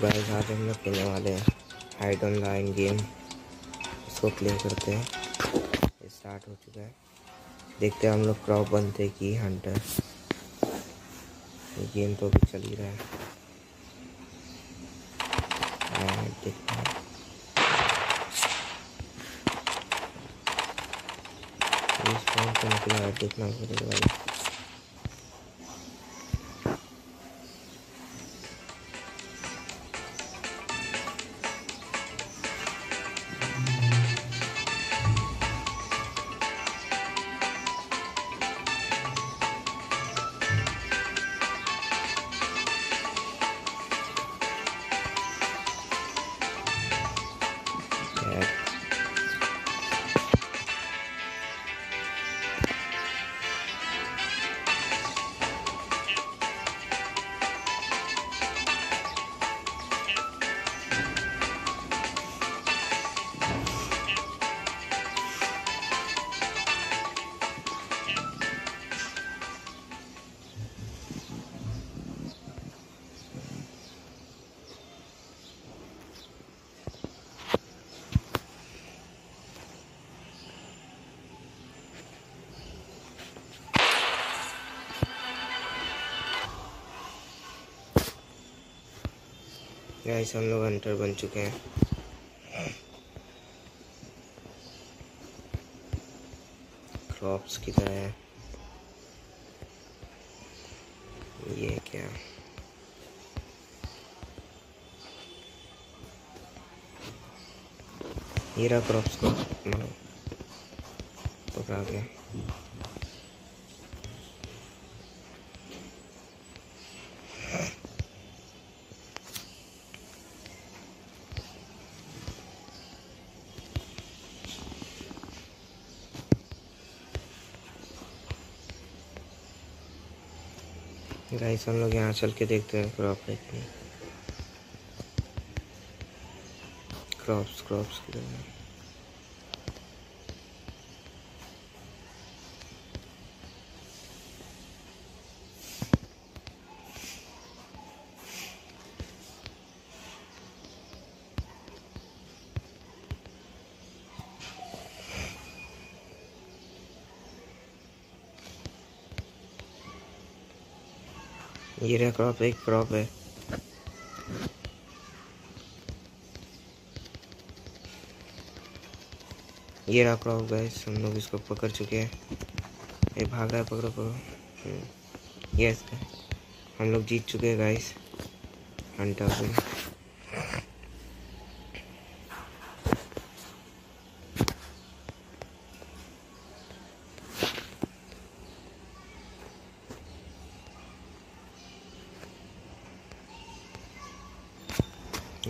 Guys आज हम लोग खेलने वाले हैं हाइड ऑन लाइन गेम इसको प्ले करते हैं. स्टार्ट हो चुका है. देखते हैं हम लोग क्रॉप बनते कि हंटर गेम तो अभी चल ही रहा है. देखते हैं. इस फ़ोन से निकला है देखना पड़ेगा भाई गाइस हम लोग हंटर बन चुके हैं। क्रॉप्स की तरह है? ये क्या? ये रहा क्रॉप्स को। मारो पकड़ा के। गाइस हम लोग यहाँ चल के देखते हैं क्रॉप है क्रॉप्स क्रॉप्स की ये रहा क्रॉप एक क्रॉप है। ये रहा क्रॉप गैस हम लोग इसको पकड़ चुके हैं। ये भाग रहा है पकड़ो पकड़ो। यस हम लोग जीत चुके हैं गाइस हंटर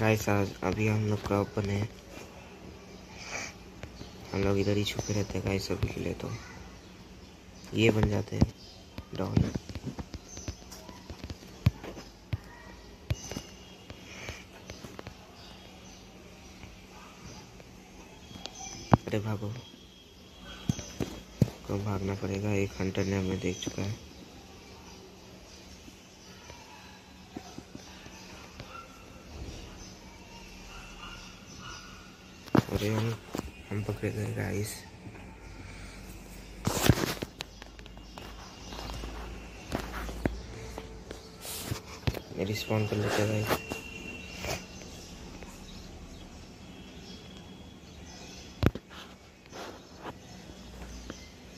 गाइस आज, अभी हम लोग क्रॉप बने हैं। हम लोग इधर ही छुपे रहते हैं गाइस अभी के लिए तो। ये बन जाते हैं डॉन अरे भागो। को भागना पड़ेगा? एक हंटर ने हमें देख चुका है। अरे हम। हम पकड़े गए गाइस रिस्पॉन्ड कर लेते गाइस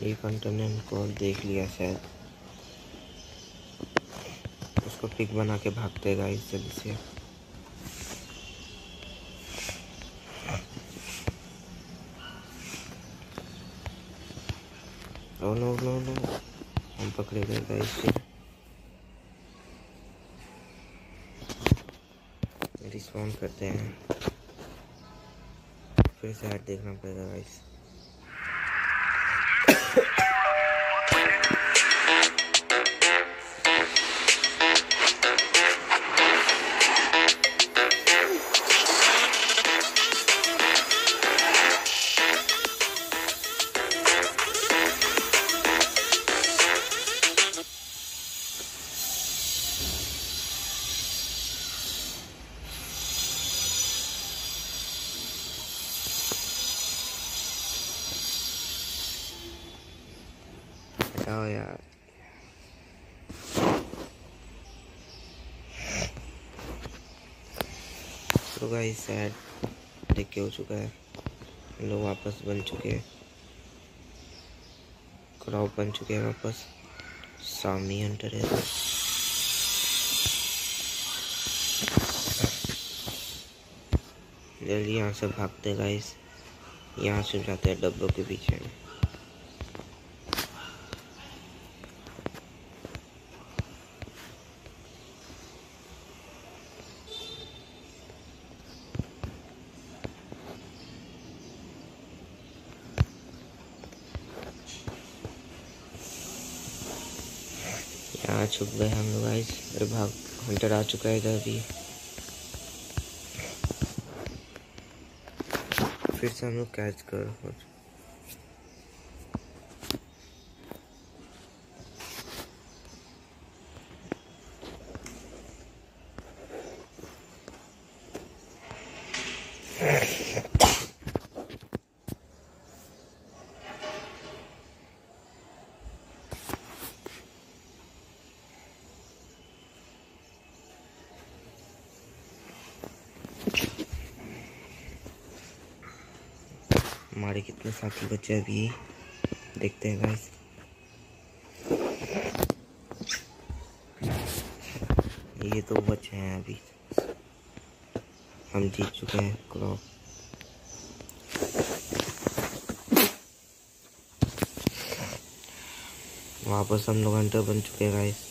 एक हंटर ने हमको देख लिया शायद। उसको पिक बना के भागते गाइस जल्दी से। ओ नो नो नो हम पकड़े गए गाइस रिस्पॉन्ड करते हैं फिर से हाथ देखना पड़ेगा गाइस तो गाइस सैड देख हो चुका है। हम लोग वापस बन चुके हैं। क्राउड बन चुके हैं वापस। सामी हंटर है। जल्दी यहाँ से भागते गाइस। यहाँ से जाते हैं डब्बों के पीछे। यहाँ छुप गए हम लोग आज। अरे भाग हंटर आ चुका है इधर भी फिर से हम लोग कैच कर हमारे कितने साथी बच्चे अभी देखते हैं गाइस ये तो बच्चे हैं अभी। हम जीत चुके हैं क्रॉप वापस हम लोग अंटर बन चुके हैं गाइस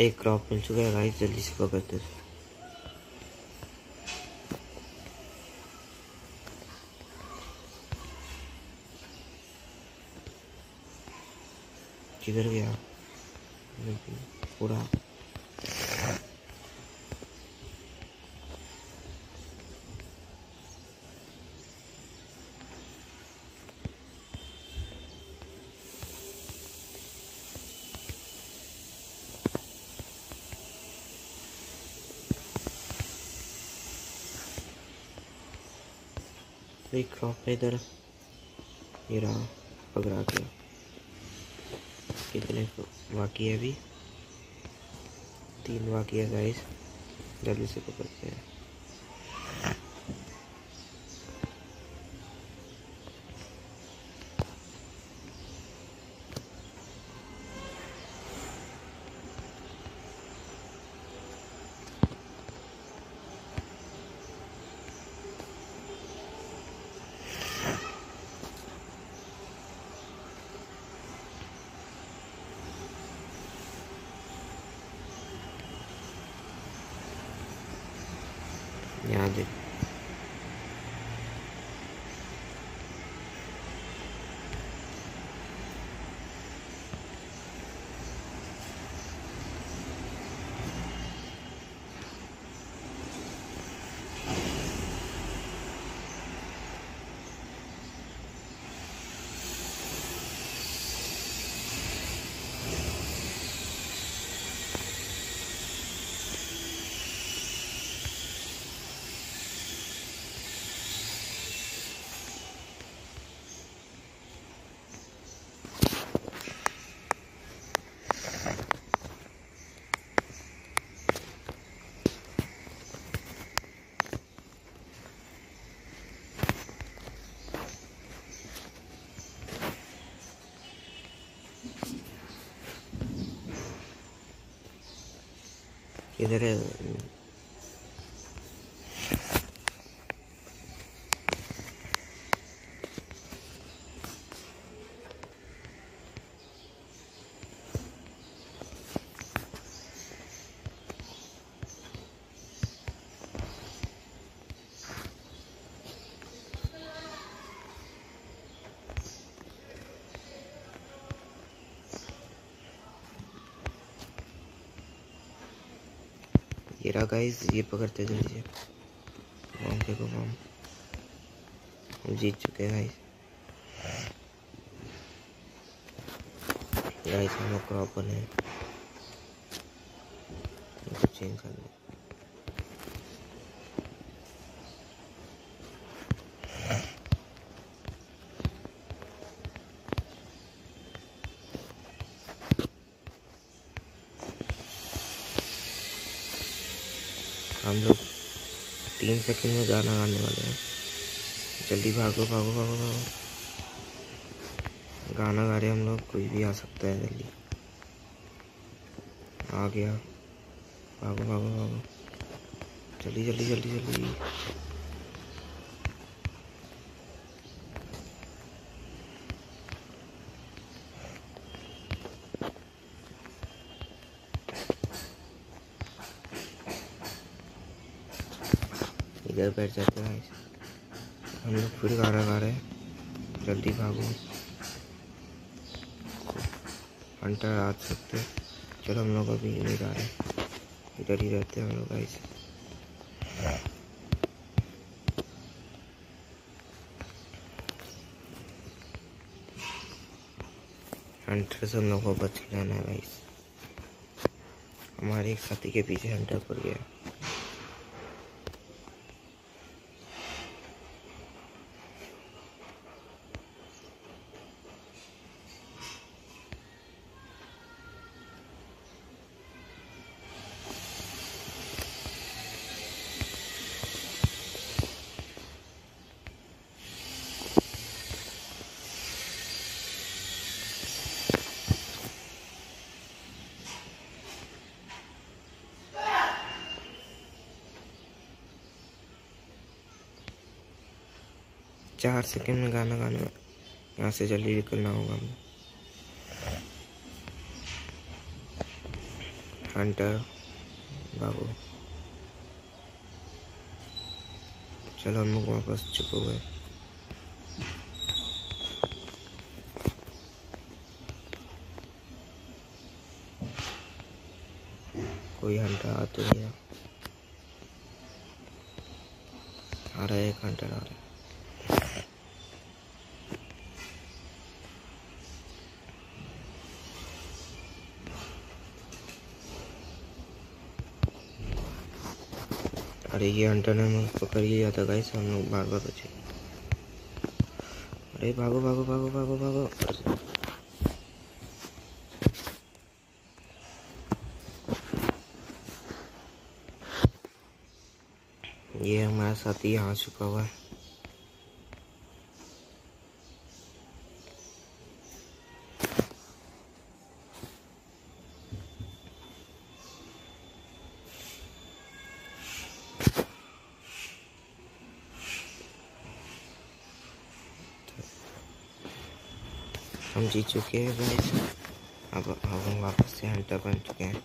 एक क्रॉप मिल चुका है गाइस जल्दी से पकड़ते हैं। किधर गया पूरा एक क्रॉप है इधर। ये रहा, पकड़ा के। कितने बाकी है अभी? तीन बाकी है गाइस जल्दी से पकड़ते हैं। यहाँ देख किधर ये रहा गाइस ये पकड़ते जल्दी से। बम फेंको बम हम जीत चुके हैं गाइस गाइस हम लोग क्रॉप बने। चेंज कर लें सेकंड में गाना गाने वाले हैं। जल्दी भागो भागो भागो भागो। गाना गा रहे हम लोग, कोई भी आ सकता है जल्दी। आ गया। भागो भागो भागो। जल्दी जल्दी जल्दी जल्दी। इधर बैठ जाते हैं। हम लोग फिर गाना गा रहे हैं। जल्दी भागो। हंटर आ सकते चलो, हम लोग अभी नहीं जा रहे। इधर ही रहते हैं हम लोग गाइस हंटर से हम लोग को बच के जाना है गाइस हमारे एक साथी के पीछे हंटर पड़ गया चार सेकंड में गाना गाना, यहाँ से जल्दी निकलना होगा हमें। हंटर बाबू। चलो, हम लोग वापस चुप हो गए। कोई हंटर आ तो गया। आ रहा है एक हंटर आ रहा है। अरे ये अंटन मुझे पकड़ लिया था गाइस हम लोग बार बार बचे अरे भागो भागो भागो भागो भागो। ये हमारा साथी यहाँ चुका हुआ है। हम जीत चुके हैं अब हम वापस से हंटर बन चुके हैं।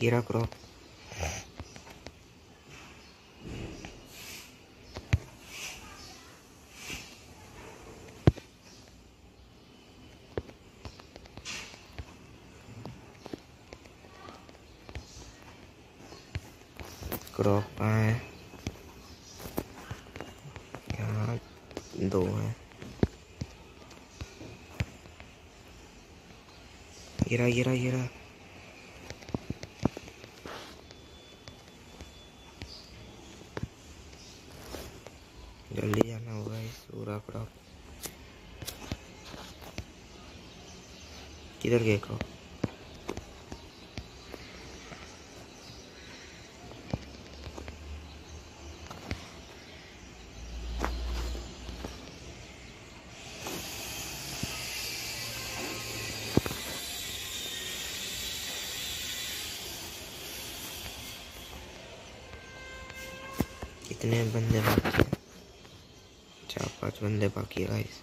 गिरा क्रॉप क्रॉप कहाँ है यहाँ दो हैं जल्दी जाना होगा इस पूरा क्रॉप किधर गए क्रॉप कितने बंदे बाकी हैं? पाँच बंदे बाकी है गाइस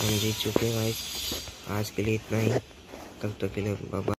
हम जीत चुके हैं भाई आज के लिए इतना ही. तब तक के लिए बाय